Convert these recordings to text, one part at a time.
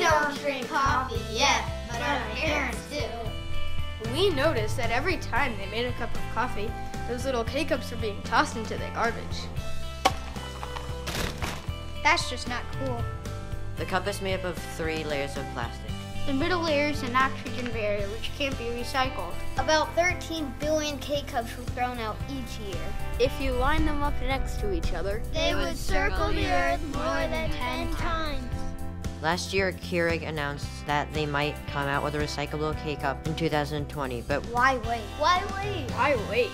drink coffee yet, but our parents do. We noticed that every time they made a cup of coffee, those little K-cups were being tossed into the garbage. That's just not cool. The cup is made up of three layers of plastic. The middle layer is an oxygen barrier which can't be recycled. About 13 billion K-cups were thrown out each year. If you line them up next to each other, They would circle the earth more than 10 times. Last year, Keurig announced that they might come out with a recyclable K-cup in 2020, but Why wait? Why wait? why wait?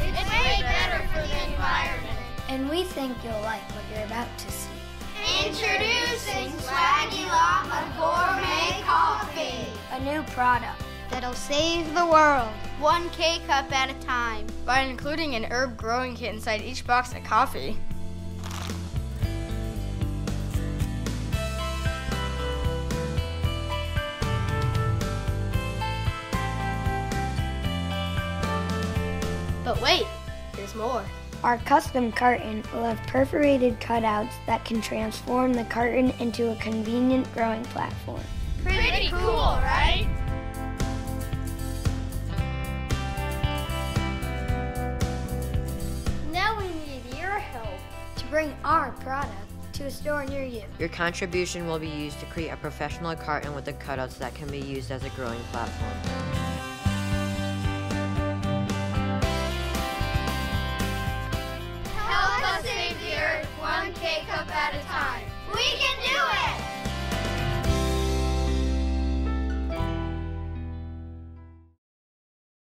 It's way better for the environment. And we think you'll like what you're about to see. Introducing Swaggy Llama Gourmet Coffee. A new product that'll save the world, one K-cup at a time. By including an herb growing kit inside each box of coffee. But wait, there's more. Our custom carton will have perforated cutouts that can transform the carton into a convenient growing platform. Pretty cool, right? To bring our product to a store near you. your contribution will be used to create a professional carton with the cutouts that can be used as a growing platform. Help us save the earth one K cup at a time.